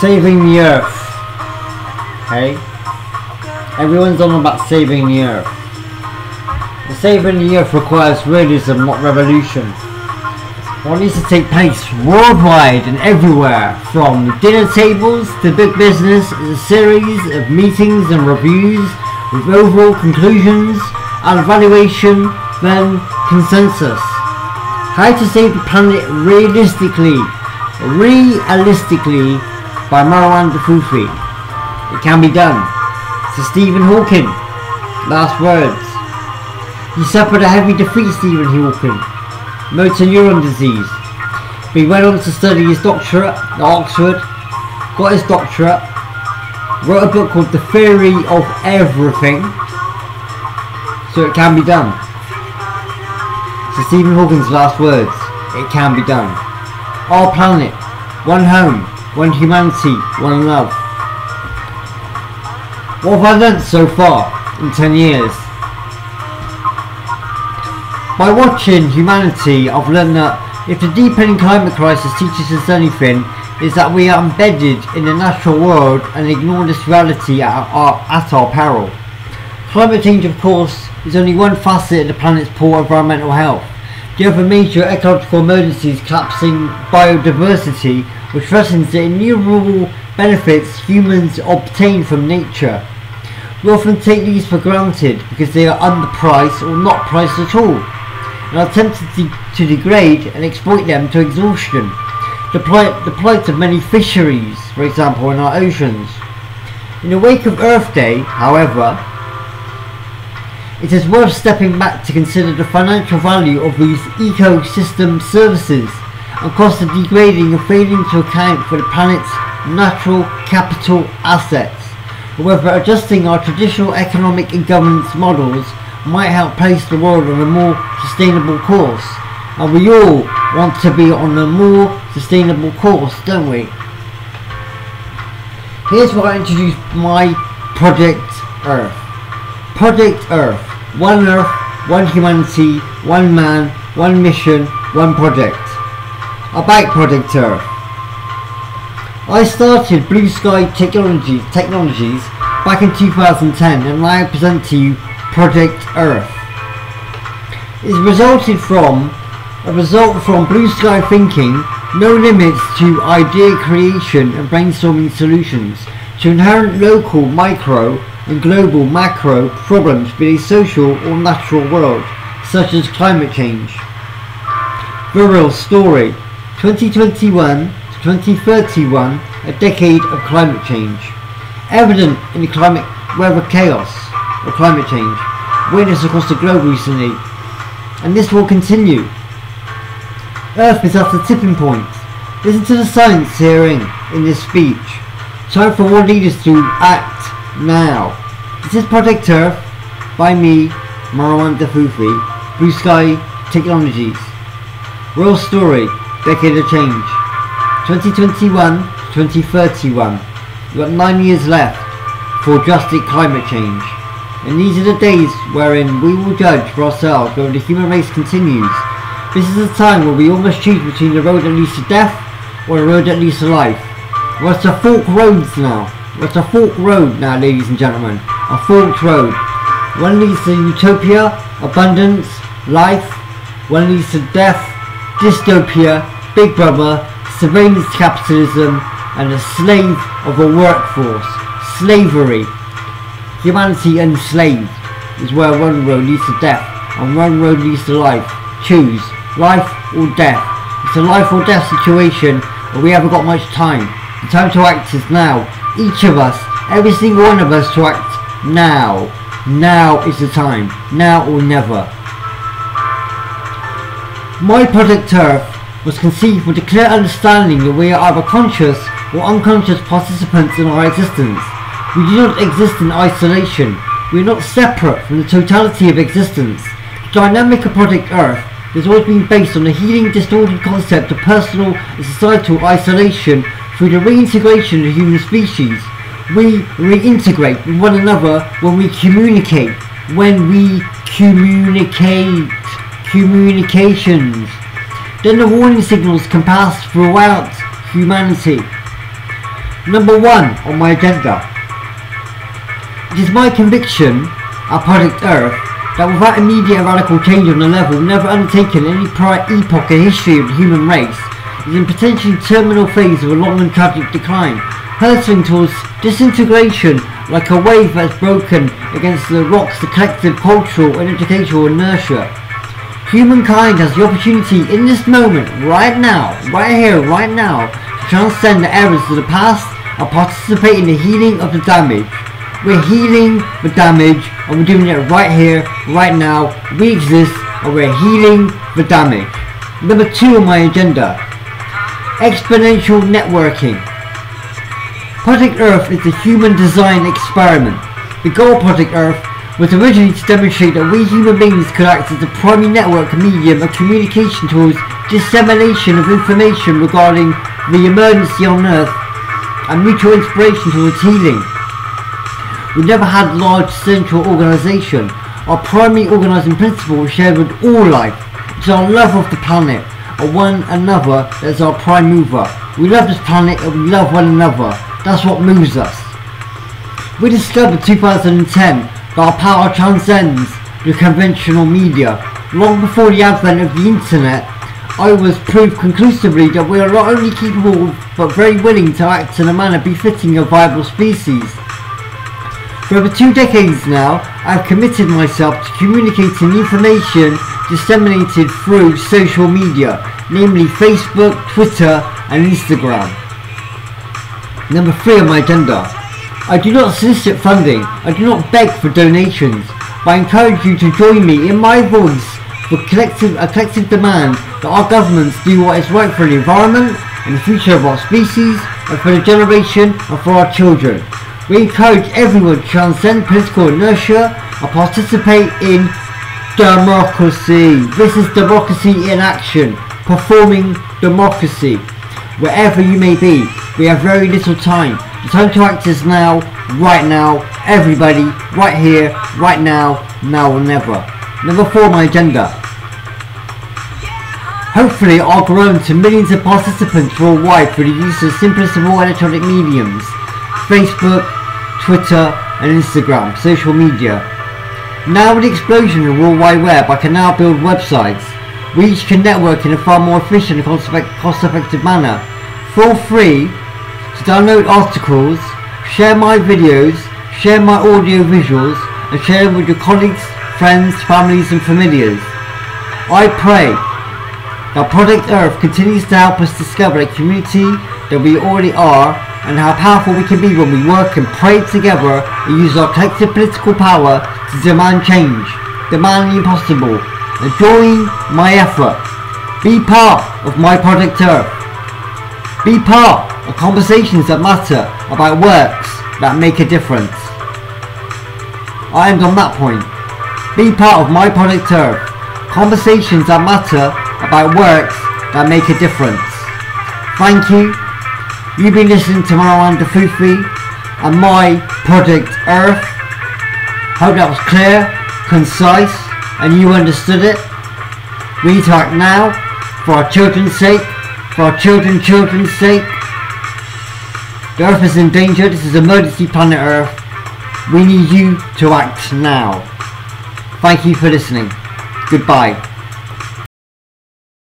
saving the earth. Okay? Everyone's on about saving the earth. Saving the earth requires realism, not revolution. What needs to take place worldwide and everywhere, from dinner tables to big business, is a series of meetings and reviews with overall conclusions and evaluation, then consensus. How to save the planet realistically, realistically by Marouane Derfoufi. It can be done. To Stephen Hawking. Last words. He suffered a heavy defeat, Stephen Hawking. Motor neuron disease. But he went on to study his doctorate at Oxford, got his doctorate, wrote a book called The Theory of Everything. So it can be done. So Stephen Hawking's last words. It can be done. Our planet. One home. One humanity. One love. What have I learnt so far in 10 years? By watching humanity, I've learned that if the deepening climate crisis teaches us anything, is that we are embedded in the natural world and ignore this reality at our, at our peril. Climate change, of course, is only one facet of the planet's poor environmental health. The other major ecological emergency is collapsing biodiversity, which threatens the innumerable benefits humans obtain from nature. We often take these for granted because they are underpriced or not priced at all, and are tempted to, to degrade and exploit them to exhaustion. The plight, the plight of many fisheries, for example, in our oceans. In the wake of Earth Day, however, it is worth stepping back to consider the financial value of these ecosystem services and cost the degrading and failing to account for the planet's natural capital assets. However, adjusting our traditional economic and governance models might help place the world on a more sustainable course. And we all want to be on a more sustainable course, don't we? Here's where I introduce my Project Earth. Project Earth. One Earth, one humanity, one man, one mission, one project. About Project Earth. I started Blue Sky Technologies, Technologies back in 2010 and I present to you Project Earth. It resulted from a result from blue sky thinking, no limits to idea creation and brainstorming solutions, to inherent local micro and global macro problems be they social or natural world, such as climate change. The real story. 2021 to 2031, a decade of climate change. Evident in the climate weather chaos of climate change, witnessed across the globe recently, and this will continue. Earth is at the tipping point. Listen to the science hearing in this speech. Time for world leaders to act now. This is Project Earth by me, Marouane Derfoufi, Blue Sky Technologies. Real story, decade of change. 2021 2031. We've got nine years left for drastic climate change. And these are the days wherein we will judge for ourselves whether the human race continues this is a time where we almost choose between the road that leads to death or the road that leads to life. We're at a fork roads now. We're at a fork road now, ladies and gentlemen. A forked road. One leads to utopia, abundance, life. One leads to death, dystopia, big brother, surveillance capitalism, and a slave of a workforce. Slavery. Humanity enslaved is where one road leads to death and one road leads to life. Choose life or death. It's a life or death situation but we haven't got much time. The time to act is now. Each of us, every single one of us to act now. Now is the time. Now or never. My Project Earth was conceived with a clear understanding that we are either conscious or unconscious participants in our existence. We do not exist in isolation. We are not separate from the totality of existence. The dynamic of Project Earth has always been based on the healing distorted concept of personal and societal isolation through the reintegration of the human species. We reintegrate with one another when we communicate. When we communicate. Communications. Then the warning signals can pass throughout humanity. Number one on my agenda. It is my conviction at Project Earth that without immediate radical change on the level never undertaken in any prior epoch in history of the human race, is in potentially terminal phase of a long and tragic decline, hurtling towards disintegration like a wave that's broken against the rocks the collective cultural and educational inertia. Humankind has the opportunity in this moment, right now, right here, right now, to transcend the errors of the past and participate in the healing of the damage. We're healing the damage and we're doing it right here, right now. We exist and we're healing the damage. Number two on my agenda. Exponential networking. Project Earth is a human design experiment. The goal of Project Earth was originally to demonstrate that we human beings could act as the primary network medium of communication towards dissemination of information regarding the emergency on Earth and mutual inspiration towards healing. We never had large central organisation. Our primary organising principle was shared with all life. It's our love of the planet, or one another that's our prime mover. We love this planet and we love one another. That's what moves us. We discovered 2010 that our power transcends the conventional media. Long before the advent of the internet, I was proved conclusively that we are not only capable but very willing to act in a manner befitting a viable species. For over two decades now, I've committed myself to communicating information disseminated through social media, namely Facebook, Twitter and Instagram. Number three on my agenda. I do not solicit funding, I do not beg for donations, but I encourage you to join me in my voice for collective, a collective demand that our governments do what is right for the environment and the future of our species and for the generation and for our children. We encourage everyone to transcend political inertia and participate in democracy. This is democracy in action, performing democracy. Wherever you may be, we have very little time. Time to act is now, right now, everybody, right here, right now, now or never. Number four my agenda. Hopefully I'll grow to millions of participants worldwide through the use of simplest of all electronic mediums. Facebook, Twitter and Instagram, social media. Now with the explosion of the World Wide Web, I can now build websites. We each can network in a far more efficient and cost-effective manner. For free to download articles, share my videos, share my audio visuals, and share them with your colleagues, friends, families and familiars. I pray that Project Earth continues to help us discover a community that we already are and how powerful we can be when we work and pray together and use our collective political power to demand change, demand the impossible, and join my effort. Be part of my Project Earth. Be part conversations that matter about works that make a difference. I end on that point. Be part of my Project Earth. Conversations that matter about works that make a difference. Thank you. You've been listening to Marouane Derfoufi and my project Earth. Hope that was clear, concise, and you understood it. We act now for our children's sake, for our children children's sake. The Earth is in danger. This is emergency planet Earth. We need you to act now. Thank you for listening. Goodbye.